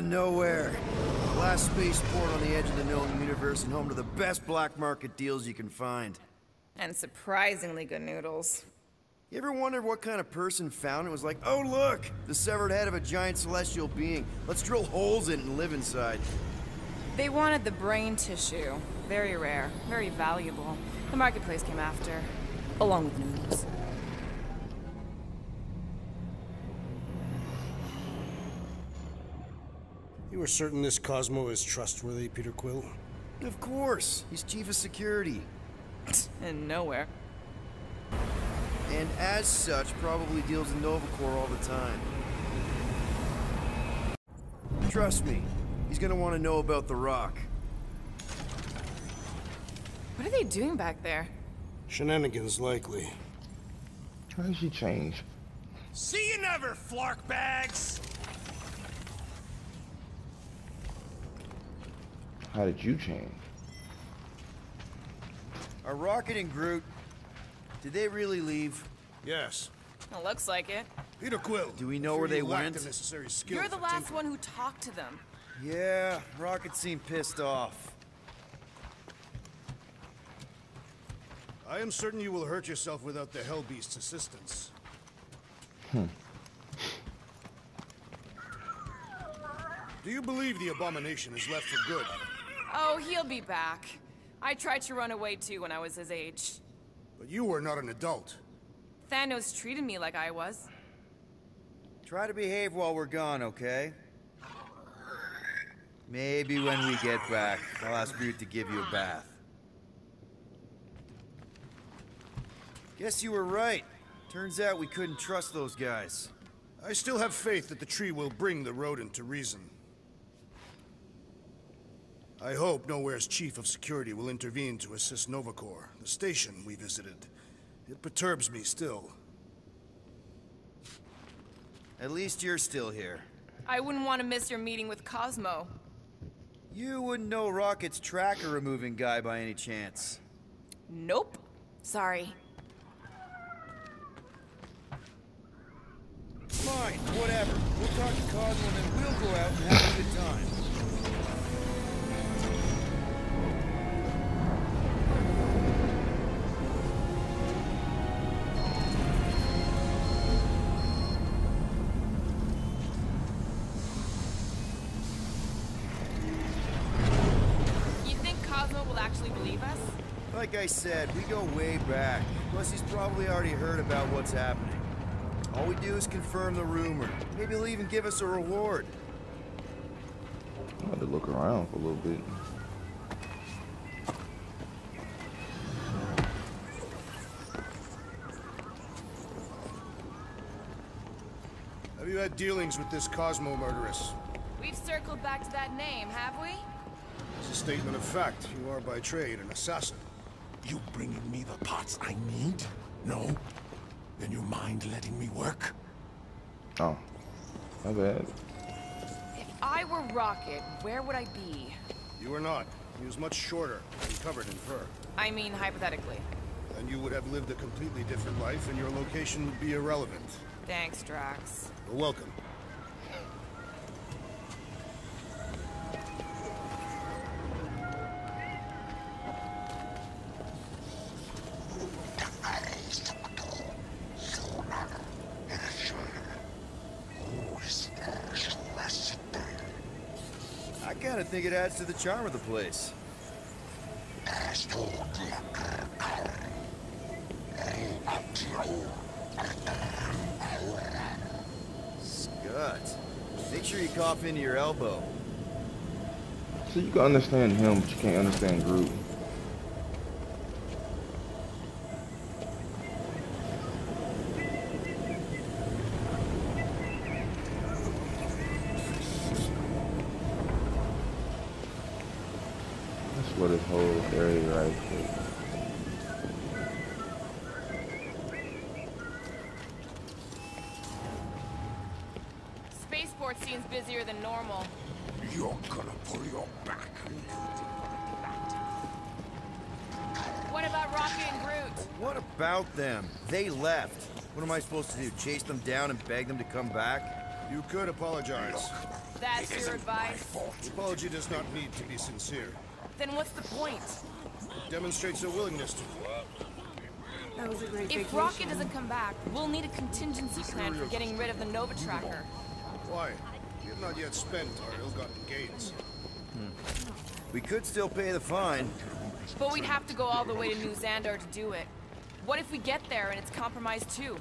Ah, Knowhere. The Last spaceport on the edge of the known universe and home to the best black market deals you can find. And surprisingly good noodles. You ever wondered what kind of person found it was like, oh look, the severed head of a giant celestial being. Let's drill holes in it and live inside. They wanted the brain tissue. Very rare, very valuable. The marketplace came after, along with noodles. You are certain this Cosmo is trustworthy, Peter Quill? Of course, he's chief of security. and Knowhere. And as such, probably deals in Nova all the time. Trust me, he's gonna want to know about the rock. What are they doing back there? Shenanigans, likely. How did she change? See you never, flark bags! How did you change? Are Rocket and Groot... Did they really leave? Yes. It looks like it. Peter Quill. Do we know where they went? The necessary skill You're the last tinkering. one who talked to them. Yeah, Rocket seemed pissed off. I am certain you will hurt yourself without the Hell Beast's assistance. Hmm. Do you believe the abomination is left for good? Oh, he'll be back. I tried to run away too when I was his age. But you were not an adult. Thanos treated me like I was. Try to behave while we're gone, okay? Maybe when we get back, I'll ask Groot to give you a bath. Guess you were right. Turns out we couldn't trust those guys. I still have faith that the tree will bring the rodent to reason. I hope Knowhere's chief of security will intervene to assist Nova Corps, the station we visited. It perturbs me still. At least you're still here. I wouldn't want to miss your meeting with Cosmo. You wouldn't know Rocket's tracker removing guy by any chance. Nope. Sorry. Fine, whatever. We'll talk to Cosmo and then we'll go out and have a good time. I said, we go way back. Plus, he's probably already heard about what's happening. All we do is confirm the rumor. Maybe he'll even give us a reward. I had to look around for a little bit. Have you had dealings with this Cosmo murderess? We've circled back to that name, have we? It's a statement of fact. You are by trade an assassin. You bringing me the parts I need? No? Then you mind letting me work? Oh, my bad. If I were Rocket, where would I be? You are not. He was much shorter and covered in fur. I mean, hypothetically. Then you would have lived a completely different life and your location would be irrelevant. Thanks, Drax. You're welcome. Think it adds to the charm of the place. Scott, make sure you cough into your elbow. So you can understand him, but you can't understand Groot. Spaceport seems busier than normal. You're gonna pull your back. What about Rocket and Groot? What about them? They left. What am I supposed to do? Chase them down and beg them to come back? You could apologize. That's It your isn't my advice? fault. Apology does not need to be sincere. Then what's the point? It demonstrates a willingness to. That was a great If vacation. Rocket doesn't come back, we'll need a contingency plan for getting rid of the Nova Tracker. Why? We have not yet spent our ill-gotten gains. We could still pay the fine. But we'd have to go all the way to New Xandar to do it. What if we get there and it's compromised too?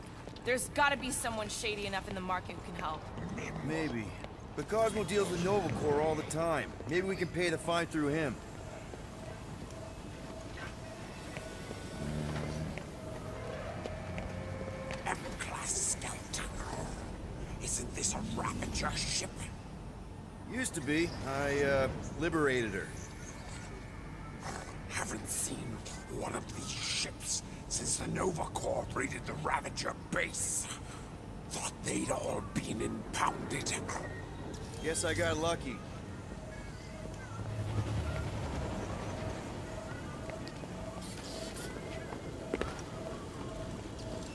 There's gotta be someone shady enough in the market who can help. Maybe. But Cosmo deals with Nova Corps all the time. Maybe we can pay the fine through him. Used to be. I, uh, liberated her. Haven't seen one of these ships since the Nova Corps raided the Ravager base. Thought they'd all been impounded. Guess I got lucky.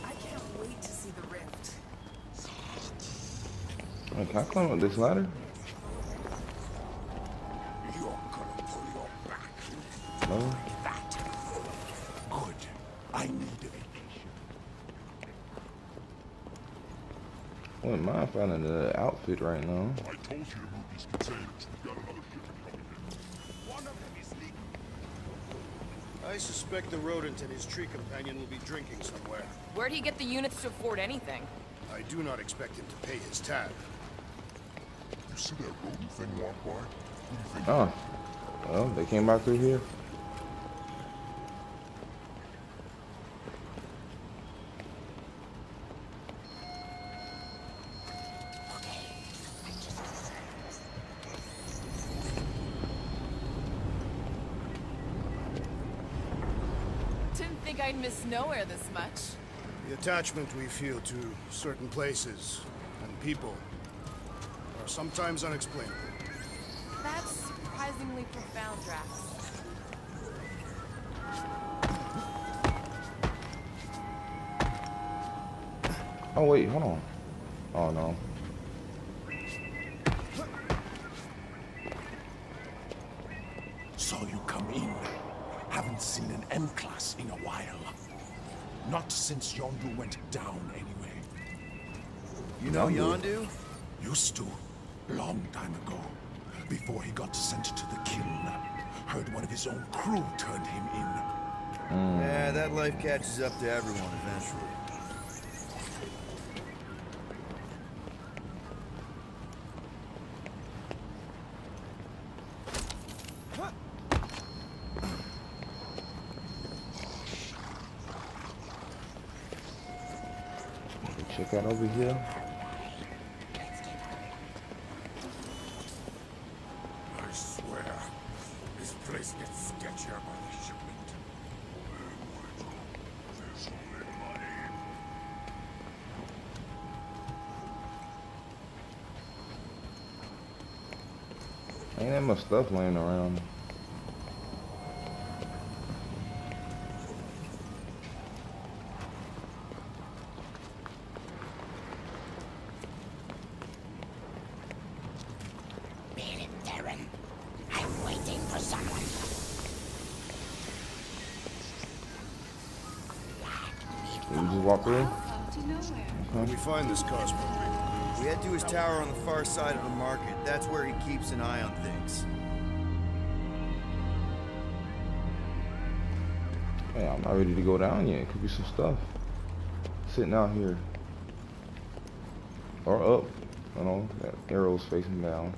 I can't wait to see the rift. Wait, can I climb up this ladder? I need a vacation. I wouldn't mind finding the outfit right now. I told you to move these containers. We've got another shipment coming in. One of them is leaking. I suspect the rodent and his tree companion will be drinking somewhere. Where'd he get the units to afford anything? I do not expect him to pay his tab. You see that rodent thing walk by? Who do you think? Oh. Well, they came back through here. Didn't think I'd miss Knowhere this much. The attachment we feel to certain places and people are sometimes unexplainable. That's surprisingly profound, Drax. Oh wait, hold on. Oh no. Not since Yondu went down, anyway. You know Yondu? Used to. Long time ago. Before he got sent to the Kyln. Heard one of his own crew turned him in. Yeah, that life catches up to everyone eventually. Check out over here. I swear, this place gets sketchier by the shipment. Ain't that much stuff laying around. Beat it, Darren. I'm waiting for someone. Did we just walk through? When we find this Cosmo, We head to his tower on the far side of the market. That's where he keeps an eye on things. Hey, I'm not ready to go down yet. Could be some stuff sitting out here. Or up. You know, that arrow's facing down.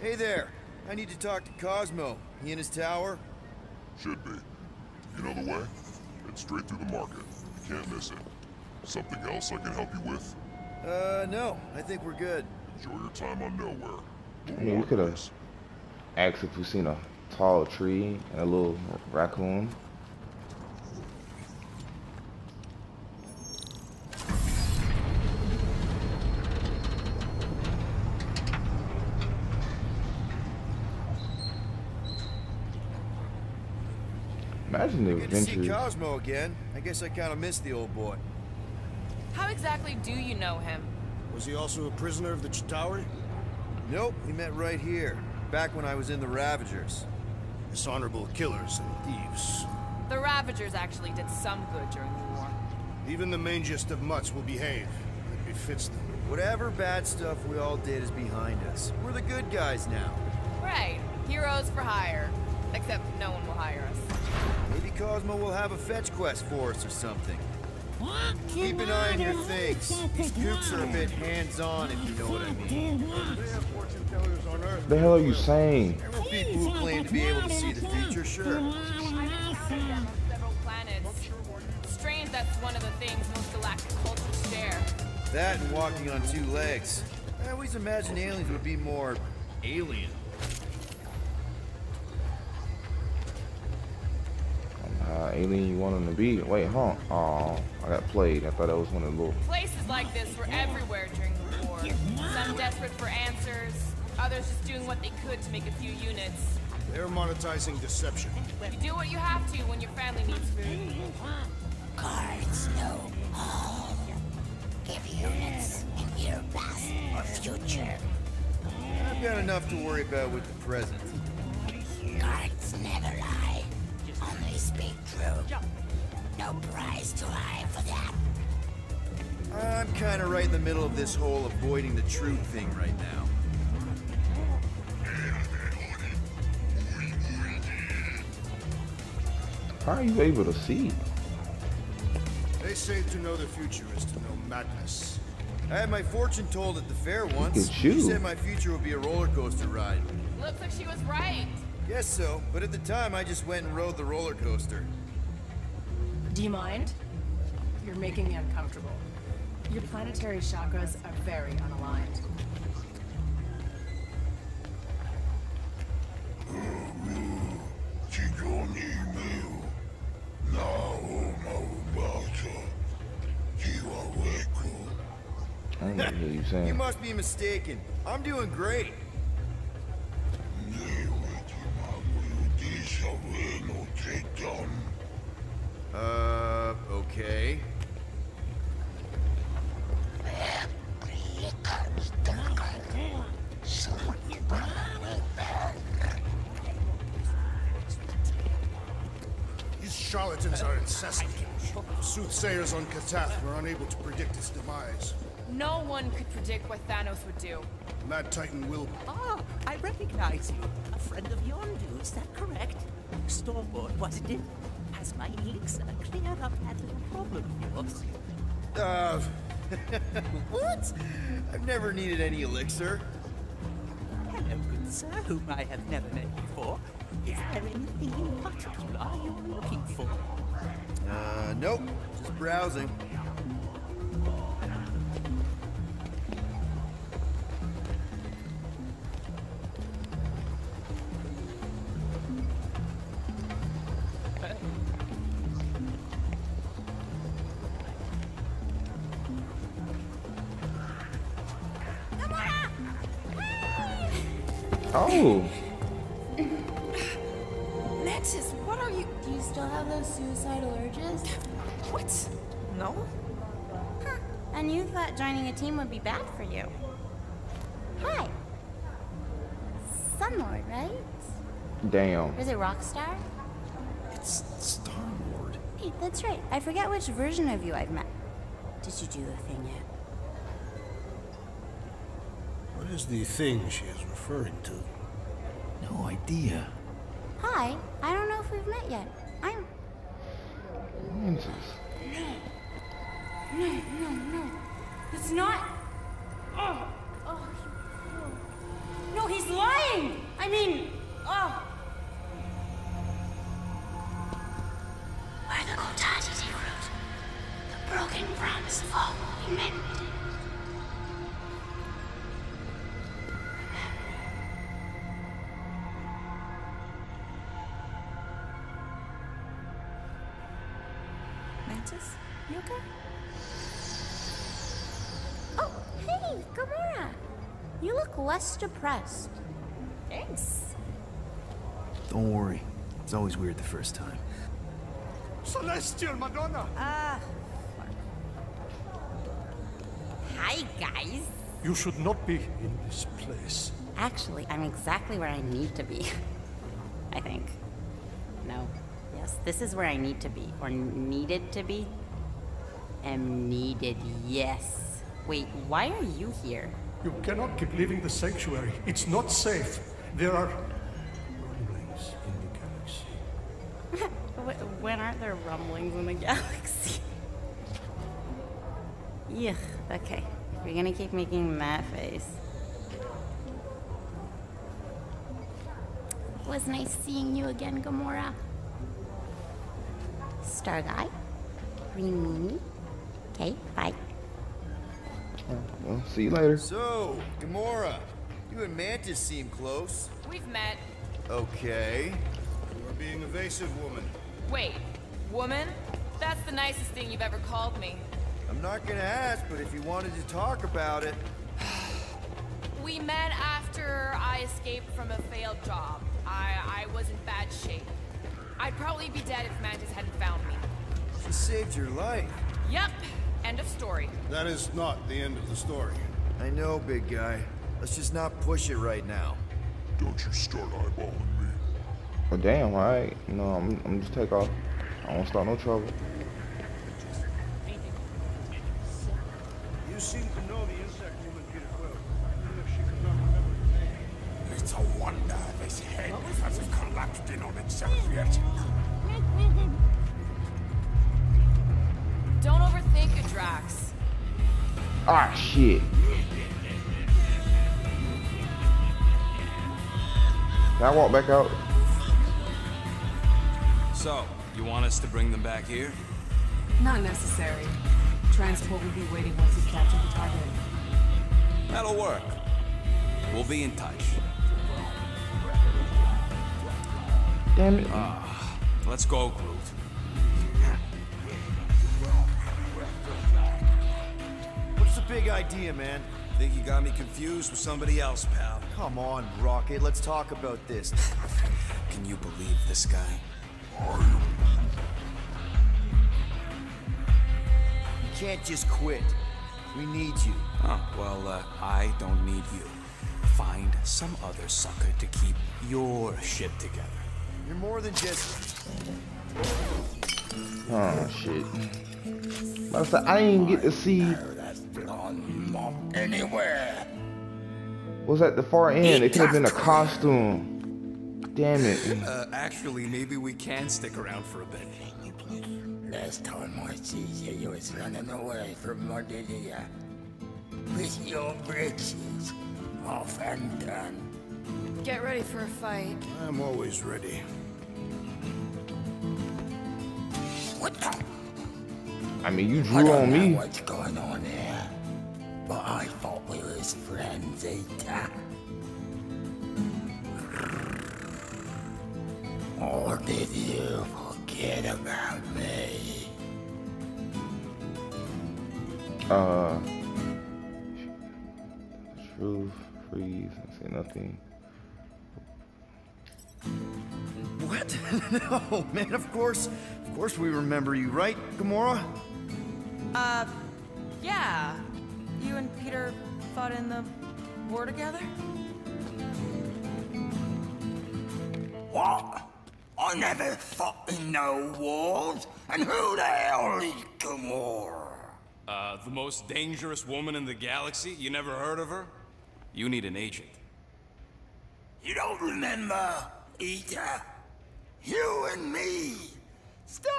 Hey there. I need to talk to Cosmo. He in his tower? Should be. You know the way? It's straight through the market. You can't miss it. Something else I can help you with? Uh, no. I think we're good. Enjoy your time on Knowhere. I mean, we could have asked if we seen a tall tree and a little raccoon. Imagine the Good to see. Cosmo again. I guess I kind of missed the old boy. How exactly do you know him? Was he also a prisoner of the Chitauri? Nope, we met right here, back when I was in the Ravagers. Dishonorable killers and thieves. The Ravagers actually did some good during the war. Even the mangiest of mutts will behave. It befits them. Whatever bad stuff we all did is behind us. We're the good guys now. Right. Heroes for hire. Except Cosmo will have a fetch quest for us or something. Keep an eye on your things. These kooks are a bit hands-on, if you know what I mean. They have fortune tellers on Earth. The hell are you saying? There were people who claim to be able to see the future, sure. I've encountered them on several planets. Strange that's one of the things most galactic cultures share. That and walking on two legs. I always imagined aliens would be more alien. Alien you want him to be? Wait, huh? Oh, I got played. I thought that was one of the little. Places like this were everywhere during the war. Some desperate for answers, others just doing what they could to make a few units. They're monetizing deception. You do what you have to when your family needs food. Guards know all. Give units in your past or future. I've got enough to worry about with the present. Guards never lie. Only speak true. No prize too high for that. I'm kind of right in the middle of this whole avoiding the truth thing right now. How are you able to see? They say to know the future is to know madness. I had my fortune told at the fair once. at She you. said my future would be a roller coaster ride. Looks like she was right. Guess so, but at the time I just went and rode the roller coaster. Do you mind? You're making me uncomfortable. Your planetary chakras are very unaligned. I don't know what you You saying. You must be mistaken. I'm doing great. Soothsayers on Katath were unable to predict its demise. No one could predict what Thanos would do. Mad Titan will Ah, I recognize you. A friend of Yondu, is that correct? Stormborn, wasn't it? Has my elixir cleared up that little problem of yours? Uh, what? I've never needed any elixir. Hello, good sir, whom I have never met before. Is there anything in particular you're looking for? Uh, nope. Just browsing. Be bad for you. Hi. Sunlord, right? damn. Or is it Rockstar? It's Star Lord. Hey, that's right. I forget which version of you I've met. Did you do the thing yet? What is the thing she is referring to? No idea. Hi. I don't know if we've met yet. I'm. Mantis. No, no, no. It's not. Oh. Oh. No, he's lying. I mean, oh. We're the Cotati root. The broken promise of all we meant. Mantis, you okay? Oh, hey, Gamora. You look less depressed. Thanks. Don't worry. It's always weird the first time. Celestial Madonna! Ah. Hi, guys. You should not be in this place. Actually, I'm exactly where I need to be. I think. No. Yes, this is where I need to be. Or needed to be. Am needed, yes. Wait, why are you here? You cannot keep leaving the sanctuary. It's not safe. There are rumblings in the galaxy. When aren't there rumblings in the galaxy? Yuck, okay. You're gonna keep making that face. It was nice seeing you again, Gamora. Star Guy. Green Meanie. Okay, bye. Well, see you later. So, Gamora, you and Mantis seem close. We've met. Okay. You are being evasive, woman. Wait, woman? That's the nicest thing you've ever called me. I'm not gonna ask, but if you wanted to talk about it, We met after I escaped from a failed job. I, I was in bad shape. I'd probably be dead if Mantis hadn't found me. she saved your life. Yep, end of story. That is not the end of the story. I know, big guy. Let's just not push it right now. Don't you start eyeballing me. Well, damn, alright. No, I'm, I'm just take off. I won't start no trouble. You seem to know the insect woman, Peter Quill. Even if she could not remember your name. It's a wonder this head hasn't collapsed in on itself yet. Don't overthink it, Drax. Ah, shit. Can I walk back out? So, you want us to bring them back here? Not necessary. Transport will be waiting once you capture the target. That'll work. We'll be in touch. Damn it. Let's go, Groot. Big idea, man? Think you got me confused with somebody else, pal. Come on, Rocket. Let's talk about this. Can you believe this guy? You can't just quit. We need you. Oh, well, uh, I don't need you. Find some other sucker to keep your shit together. You're more than just. Oh, shit. I said, I didn't get to see Anywhere. was at the far end. It could have been a costume. Damn it. Uh, actually, maybe we can stick around for a bit. Last time I see you, you was running away from Mordilia. With your britches off and done. Get ready for a fight. I'm always ready. What the? I mean, you I drew don't on know me. what's going on here. But I thought we was friends, Eta. Or did you forget about me? Uh, truth, freeze, I say nothing. What? no, man, of course. Of course we remember you, right, Gamora? Uh, yeah. You and Peter fought in the war together? What? I never fought in no wars. And who the hell is Gamora? Uh, the most dangerous woman in the galaxy? You never heard of her? You need an agent. You don't remember, Eta? You and me. Star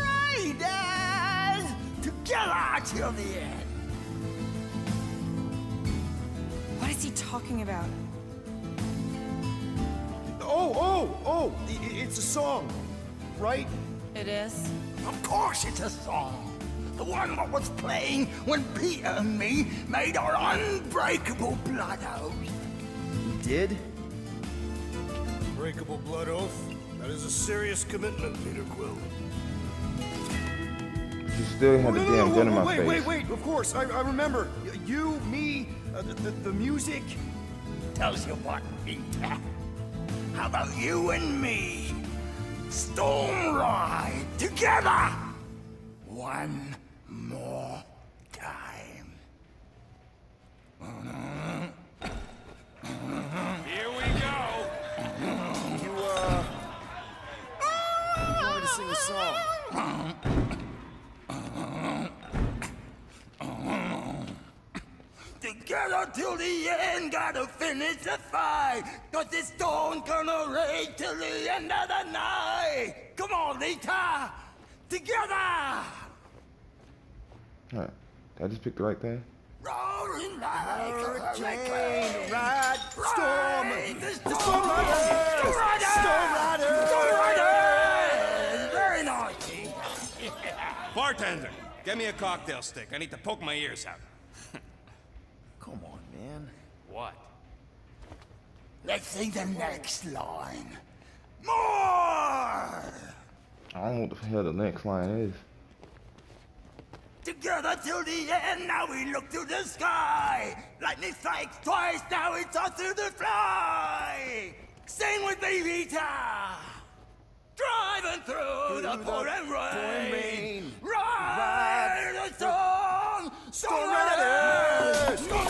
Raiders! Together till the end. What is he talking about? Oh, oh, oh! i- i- It's a song, right? It is? Of course it's a song. The one that was playing when Peter and me made our unbreakable blood oath. We did? Breakable blood oath? That is a serious commitment, Peter Quill. You still had Oh, the no, no, damn no, gun in my wait, face. wait, wait, of course, I, I remember. You, me, uh, the, the, the music. Tells you what, Peter. How about you and me? Storm Ride together! One more time. Here we go. You, uh... You wanted to sing a song. Together till the end, gotta finish fight. Cause this storm gonna rage till the end of the night. Come on, Lita! Together! Alright. Did I just pick the right thing? Roaring like a Hurricane, ride, storm, Ride the storm storm riders, Storm riders! storm riders. Storm riders! Very nice. Bartender, get me a cocktail stick. I need to poke my ears out. Come on, man. What? Let's sing the next line. More! I don't know what the hell the next line is. Together till the end, now we look to the sky. Lightning strikes twice, now it's on through the fly. Sing with me, Rita. Driving through, the, the pouring rain. rain. Ride the storm. Storm Storm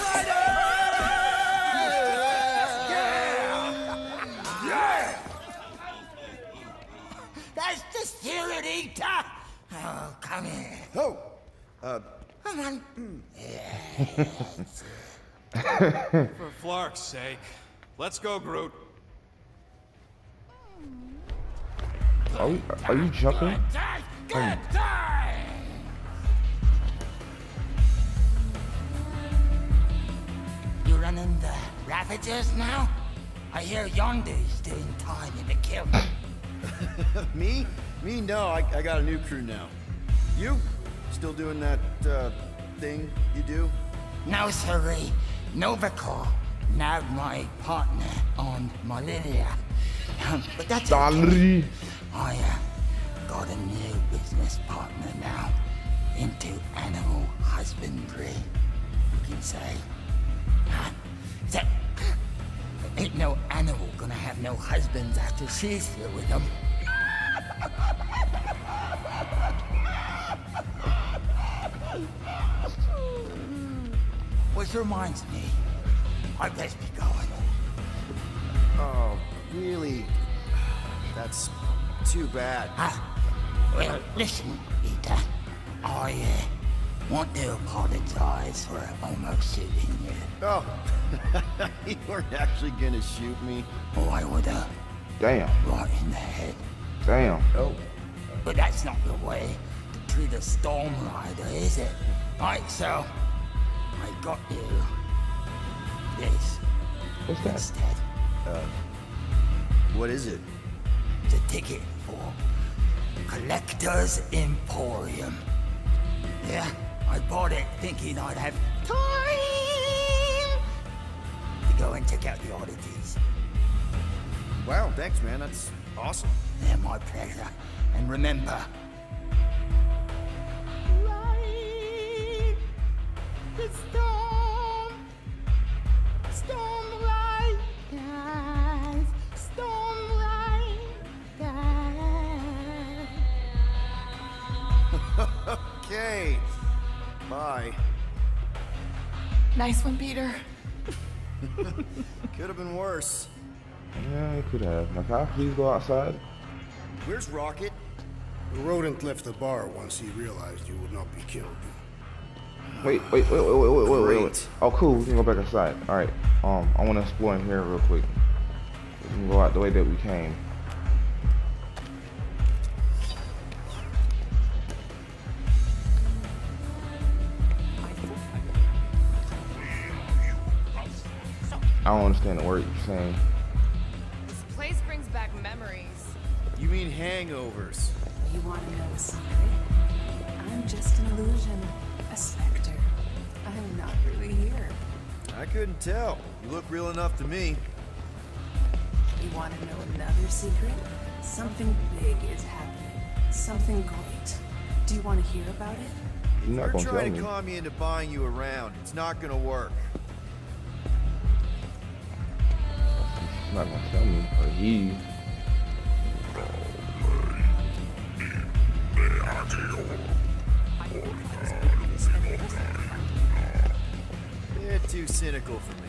spirit, Rita. Oh, come here. Oh, uh, Come on. For Flark's sake. Let's go, Groot. Are, we, are you jumping? Good time. You running the Ravagers now? I hear Yondu's doing time in the Kyln. me? Me? No, I, I got a new crew now. You? Still doing that, uh, thing you do? No, sirree. Novacor, now my partner on Molilia. Um, but that's okay. Dalry. I uh, got a new business partner now into animal husbandry, you can say. Huh? So, ain't no animal gonna have no husbands after she's through with them. Which reminds me, I best be going. Oh, really? That's too bad. Ah, well, listen, Peter. I uh, want to apologize for almost shooting you. Oh, you weren't actually gonna shoot me? Oh, I would have Damn. right in the head. Damn. Oh, But that's not the way to treat a storm rider, is it? Right, so I got you this What's that? instead. Uh. what is it? The ticket for Collector's Emporium. Yeah, I bought it thinking I'd have time to go and check out the oddities. Wow, thanks, man. That's awesome. They're my pleasure. And remember, the storm, storm ride, guys, storm ride, guys. Okay. Bye. Nice one, Peter. Could have been worse. Yeah, it could have. Now, can I please go outside? Where's Rocket? The rodent left the bar once he realized you would not be killed. Wait, wait, wait, wait, wait, wait, wait, wait, wait. Oh, cool. We can go back inside. All right. Um, I want to explore in here real quick. We can go out the way that we came. I don't understand the word you're saying. This place brings back memories. You mean hangovers? You want to know a secret? I'm just an illusion, a specter. I'm not really here. I couldn't tell. You look real enough to me. You want to know another secret? Something big is happening. Something great. Do you want to hear about it? You're not We're trying to call con me into buying you around. It's not going to work. Not going to tell me. Or he. I nickel for me.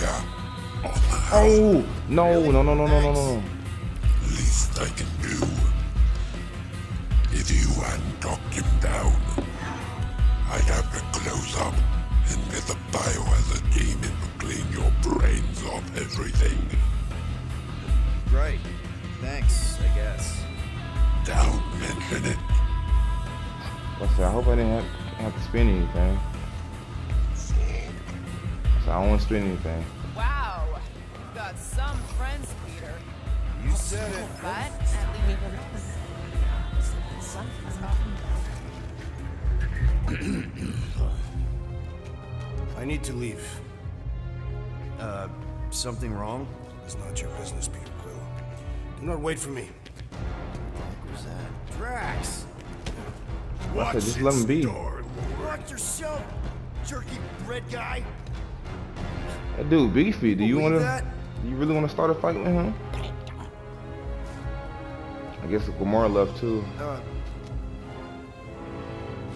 Yeah. Oh no no no no no no no. Least I can do. If you hadn't talked him down, I'd have to close up and get the biohazard team in to clean your brains off everything. Right. Thanks, I guess. Don't mention it. I said I hope I didn't have, have to spend anything. So I don't want to spend anything. Wow. You've got some friends, Peter. You said it. But at least I need to leave. Uh, something wrong? It's not your business, Peter Quill. Do not wait for me. What was that? Drax! I said just let him be. Watch yourself, jerky bread guy! That dude beefy. Do you want to? You really want to start a fight with him? I guess Gamora left too. Uh,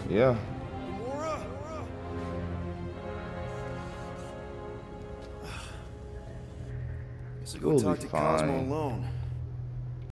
Yeah. Gamora? Guess I'll go talk be to Cosmo fine. alone.